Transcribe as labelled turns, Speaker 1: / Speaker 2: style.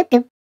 Speaker 1: doop doop.